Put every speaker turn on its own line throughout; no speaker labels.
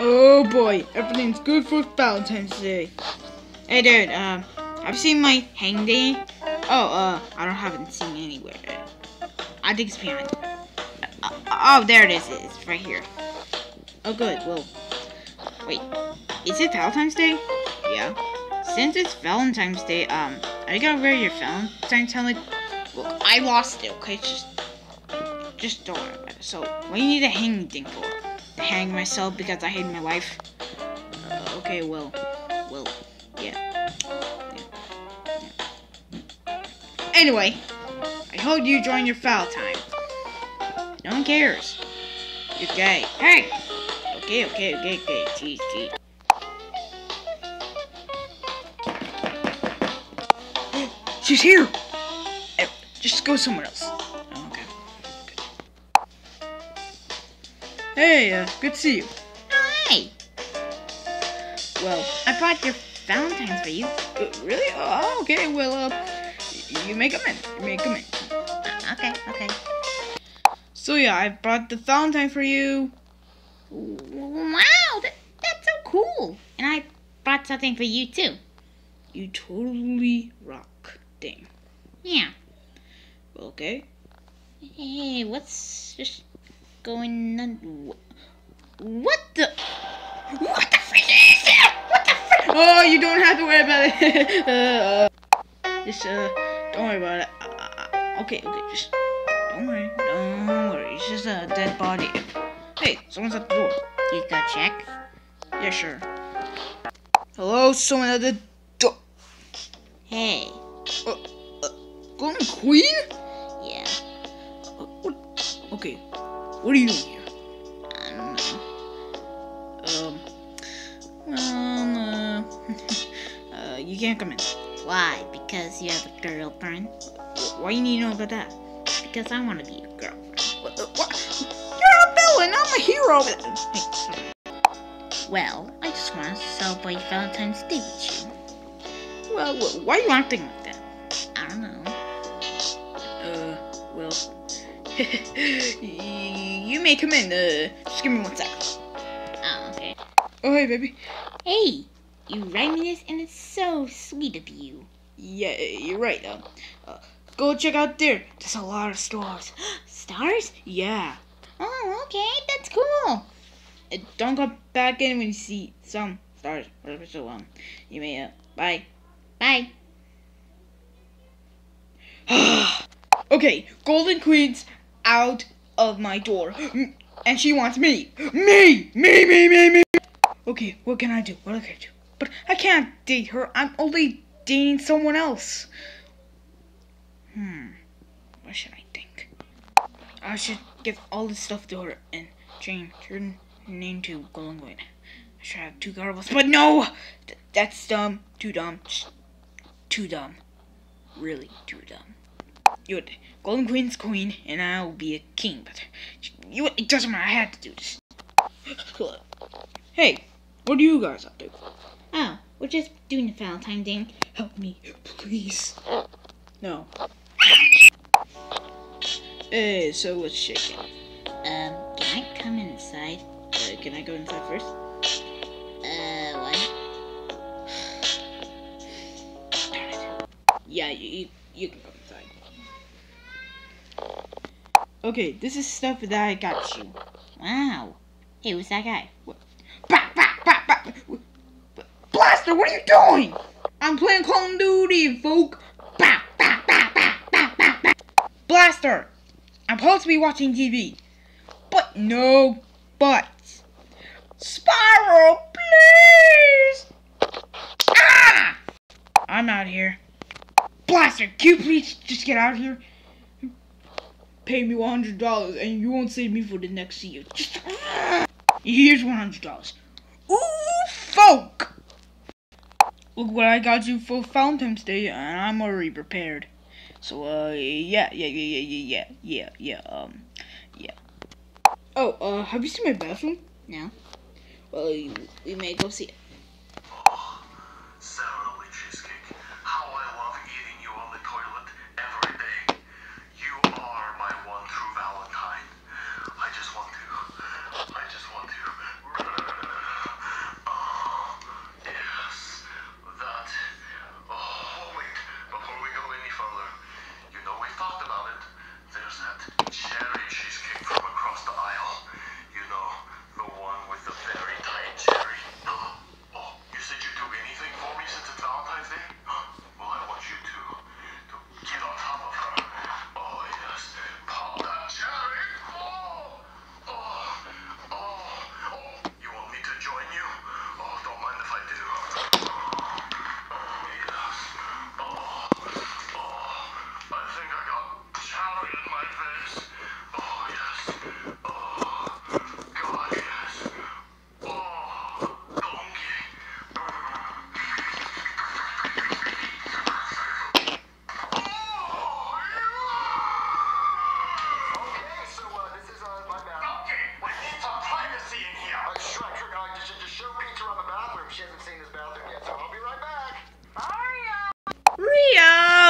Oh boy, everything's good for Valentine's Day. Hey dude, um, you seen my hang day? Oh, uh, I don't haven't seen anywhere. I think it's behind. Uh, oh, there it is. It's right here. Oh good, well, wait, is it Valentine's Day? Yeah. Since it's Valentine's Day, um, are you gonna wear your Valentine's helmet? Well, I lost it, okay? Just, just don't worry about it. So, what do you need a hanging thing for? Hang myself because I hate my life? Uh, okay, well, well, yeah. yeah. yeah. Anyway, I hope you join your foul time. No one cares. You're gay. Hey! Okay, okay, okay, okay. She's here! Eh, Just go somewhere else. Hey, uh, good to see you.
Hi.
Well,
I brought your Valentine's for you.
uh, really? Oh, okay, well, uh, you may come in. You may come in.
Uh, okay, okay.
So, yeah, I brought the Valentine for you.
Wow, that, that's so cool. And I brought something for you too.
You totally rock. Dang.
Yeah.
Okay.
Hey, what's just going on? What the? What the frick is that? What the frick?
Oh, you don't have to worry about it. uh, uh, just, uh, don't worry about it. Uh, uh, okay, okay, just don't worry. Don't worry. It's just a dead body. Hey, someone's at the door.
You go check.
Yeah, sure. Hello, someone at the door.
Hey.
Uh, uh, Golden Queen?
Yeah.
Uh. Okay. What are you here?
I don't know.
Um. Um. Uh, uh, you can't come in.
Why? Because you have a girlfriend?
Why do you need to know about that?
Because I want to be your girlfriend.
What? what? You're a villain. I'm a hero.
Well, I just want to celebrate Valentine's Day with you.
Well, why are you acting like that?
I don't know.
Uh, well, you may come in. Uh, just give me one sec.
Oh, okay.
Oh, hey, baby.
Hey, you write me this, and it's so sweet of you.
Yeah, you're right. though. uh, go check out there. There's a lot of stars.
Stars?
Yeah.
Oh, okay, that's cool.
Uh, don't come back in when you see some stars. Whatever. So um, you may uh, bye.
Bye.
okay, Golden Queen's out of my door, and she wants me. Me, me, me, me, me. Okay, what can I do? What can I do? But I can't date her. I'm only dating someone else. Hmm. What should I think? I should give all this stuff to her and change her name to Golden I should have two girls, but no, Th- that's dumb. Too dumb. Too dumb. Really too dumb. You Golden Queen's queen, and I'll be a king. But you, it doesn't matter. I had to do this. Hey, what are you guys up to?
Oh, we're just doing the Valentine thing.
Help me, please. No. Hey, so what's shaking?
Um, can I come inside?
Uh, can I go inside first?
Uh, what?
It. Yeah, you, you, you can go Okay, this is stuff that I got you.
Wow. Hey, who's that guy?
Bah, bah, bah, bah. Blaster, what are you doing? I'm playing Call of Duty, folk. Bah, bah, bah, bah, bah, bah, bah. Blaster, I'm supposed to be watching TV. But no buts. Spyro, please. Ah! I'm out here. Blaster, can you please just get out of here? Pay me $100 and you won't save me for the next year. Just... Here's $100. Ooh, folk! Look what I got you for Valentine's Day, and I'm already prepared. So, uh, yeah, yeah, yeah, yeah, yeah, yeah, yeah, um, yeah. Oh, uh, have you seen my bathroom?
No.
Well, you, we may go see it.
One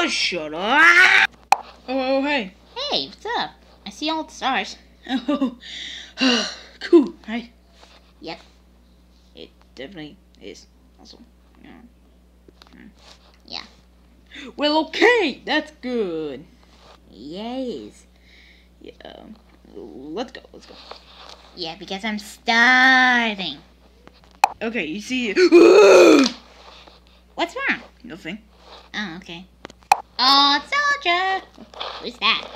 Rio, shut up.
Oh, oh, oh, hey.
Hey, what's up? I see all the stars.
Oh, cool, right?
Yep.
It definitely is awesome. Yeah. Hmm.
Yeah.
Well, okay, that's good.
Yes.
Yeah. Let's go. Let's go.
Yeah, because I'm starving.
Okay, you see.
What's wrong?
Nothing.
Oh, okay. Oh, soldier. Who's that?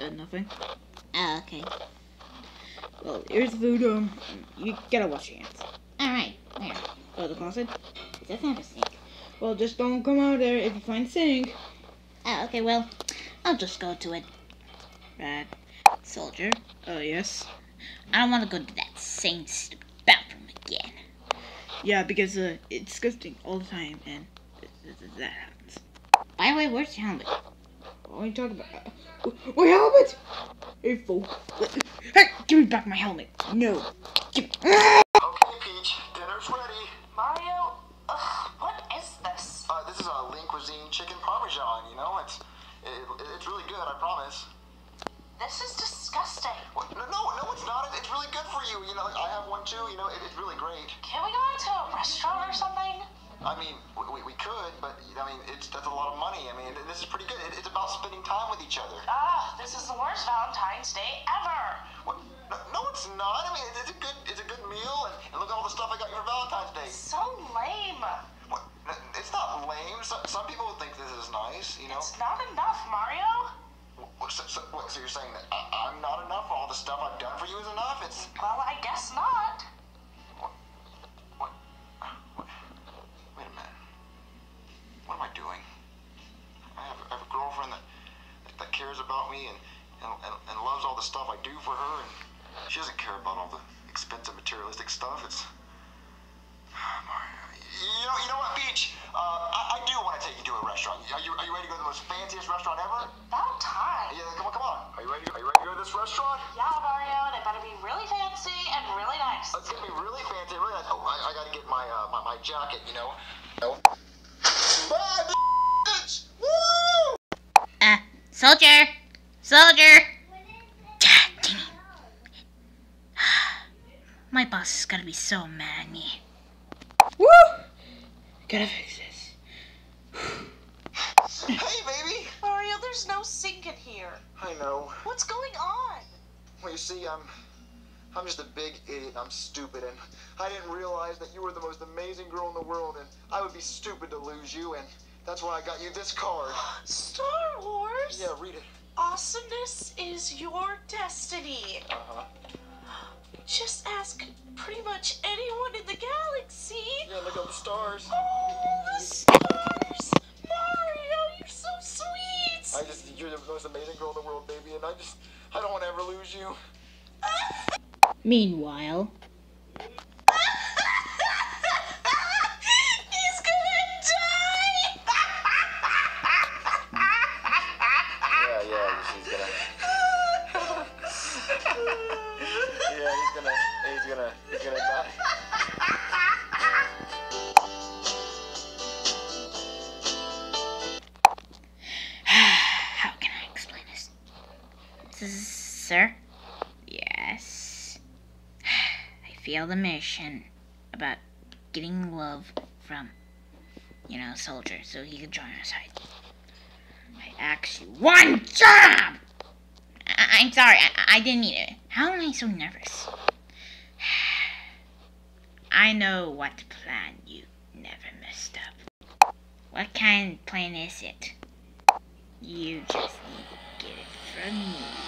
Uh, nothing.
Oh, okay.
Well, here's the food. Um, you gotta wash your hands.
All right. Where?
Oh, the closet.
It doesn't have a sink.
Well, just don't come out there if you find a sink.
Oh, okay. Well, I'll just go to it.
Bad.
Soldier.
Oh, yes.
I don't want to go to that same stupid bathroom again.
Yeah, because uh, it's disgusting all the time, and th- th- th- that happens.
By the way, where's your helmet?
What are you talking about? My helmet! Hey, fool. Hey, give me back my helmet. No. Give me.
I mean, it's that's a lot of money. I mean, this is pretty good. It, it's about spending time with each other.
Ah, this is the worst Valentine's Day ever.
What? No, no, it's not. I mean, it's, it's a good it's a good meal, and, and look at all the stuff I got you for Valentine's Day.
So lame.
What? It's not lame. Some, some people would think this is nice. You know.
It's not enough, Mario.
What, so, so, what, so you're saying that I, I'm not enough? All the stuff I've done for you is enough? It's
Well, I guess not.
what? What? what wait a minute. What am I doing? I have, I have a girlfriend that that cares about me and, and and and loves all the stuff I do for her, and she doesn't care about all the expensive materialistic stuff. It's you know, you know what, Peach? Uh, I, I do want to take you to a restaurant. Are you, are you ready to go to the most fanciest restaurant ever?
About time.
Yeah, come on, come on. Are you ready? Are you ready to go to this restaurant?
Yeah, Mario, and it better be really fancy and really nice.
It's gonna be really fancy, really nice. Oh, I, I gotta get my, uh, my my jacket, you know. No. Bye, bitch! Woo!
Uh, soldier, soldier. My boss is gonna be so mad at me.
Woo! Gotta fix this.
Hey, baby.
Mario, there's no sink in here.
I know.
What's going on?
Well, you see, I'm I'm just a big idiot. I'm stupid, and I didn't realize that you were the most amazing girl in the world, and I would be stupid to lose you, and that's why I got you this card.
Star Wars?
Yeah, read it.
Awesomeness is your destiny.
Uh huh.
Just ask pretty much anyone in the galaxy.
Yeah, look at the stars.
Oh, the stars! Mario, you're so sweet!
I just, you're the most amazing girl in the world, baby, and I just, I don't want to ever lose you.
Meanwhile, Sir? Yes. I feel the mission about getting love from, you know, soldier so he could join our side. I asked you one job! I- I'm sorry, I-, I didn't mean it. How am I so nervous? I know what plan you never messed up. What kind of plan is it? You just need to get it from me.